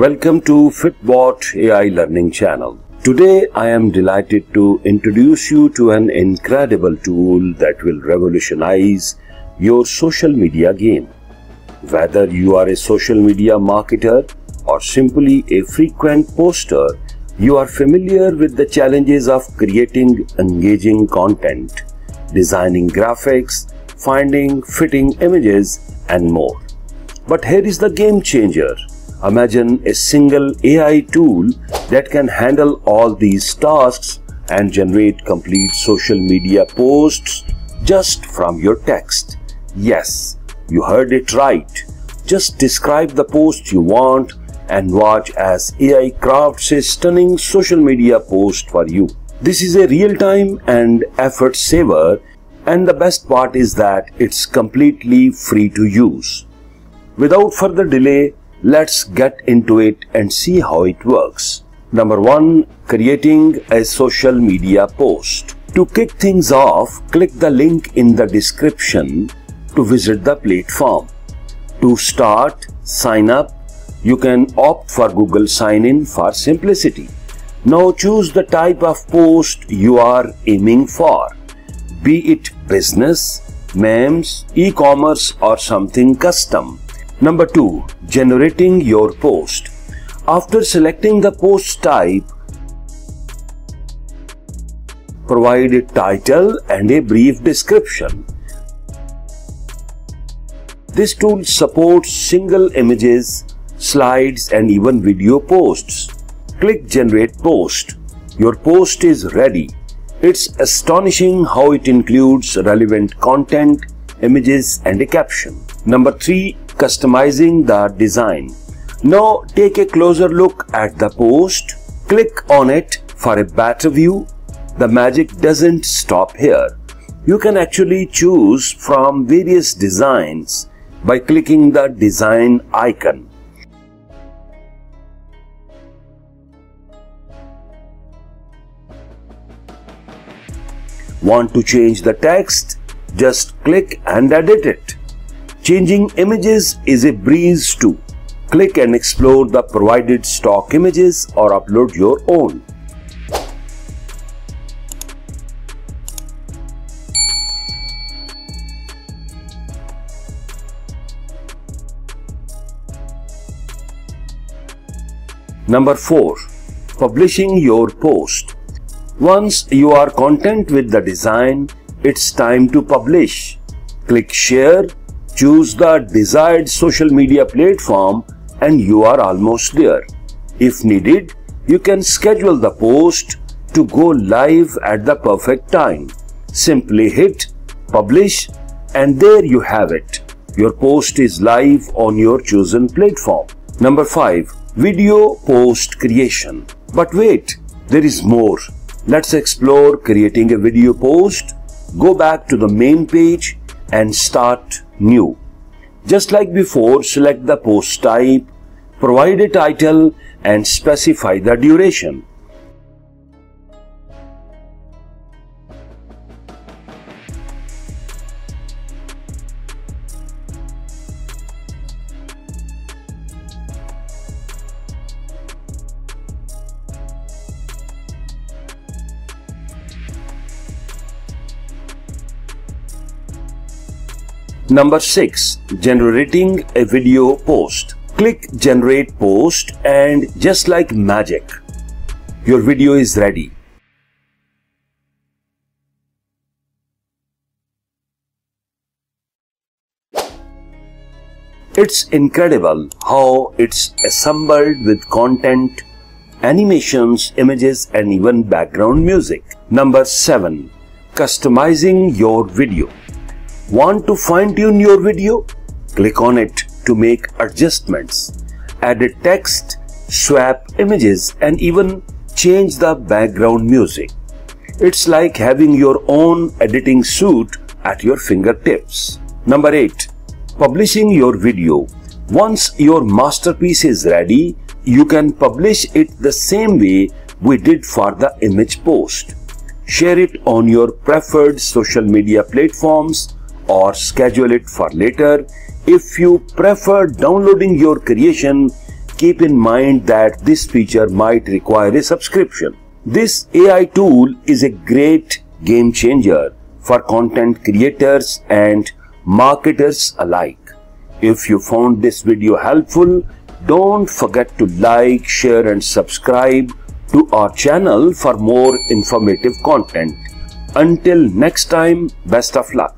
Welcome to Fitbot AI Learning Channel. Today I am delighted to introduce you to an incredible tool that will revolutionize your social media game. Whether you are a social media marketer or simply a frequent poster, you are familiar with the challenges of creating engaging content, designing graphics, finding fitting images, and more. But here is the game changer. Imagine a single AI tool that can handle all these tasks and generate complete social media posts just from your text. Yes, you heard it right. Just describe the post you want and watch as AI crafts a stunning social media post for you. This is a real-time and effort saver and the best part is that it's completely free to use. Without further delay, let's get into it and see how it works. Number 1. Creating a social media post. To kick things off, click the link in the description to visit the platform. To start, sign up you can opt for Google Sign-in for simplicity. Now choose the type of post you are aiming for, be it business, memes, e-commerce or something custom. Number 2. Generating your post. After selecting the post type, provide a title and a brief description. This tool supports single images, slides and even video posts. Click generate post. Your post is ready. It's astonishing how it includes relevant content, images and a caption. Number 3. Customizing the design. Now take a closer look at the post. Click on it for a better view. The magic doesn't stop here. You can actually choose from various designs by clicking the design icon. Want to change the text? Just click and edit it. Changing images is a breeze too. Click and explore the provided stock images or upload your own. Number 4. Publishing your post. Once you are content with the design, it's time to publish. Click share, choose the desired social media platform and you are almost there. If needed, you can schedule the post to go live at the perfect time. Simply hit publish and there you have it. Your post is live on your chosen platform. Number 5. Video post creation. But wait, there is more. Let's explore creating a video post. Go back to the main page and start new. Just like before, select the post type, provide a title and specify the duration. Number 6. Generating a video post. Click generate post and just like magic, your video is ready. It's incredible how it's assembled with content, animations, images and even background music. Number 7. Customizing your video. Want to fine tune your video? Click on it to make adjustments. Add a text, swap images and even change the background music. It's like having your own editing suite at your fingertips. Number 8. Publishing your video. Once your masterpiece is ready, you can publish it the same way we did for the image post. Share it on your preferred social media platforms or schedule it for later. If you prefer downloading your creation, keep in mind that this feature might require a subscription. This AI tool is a great game changer for content creators and marketers alike. If you found this video helpful, don't forget to like, share and subscribe to our channel for more informative content. Until next time, best of luck.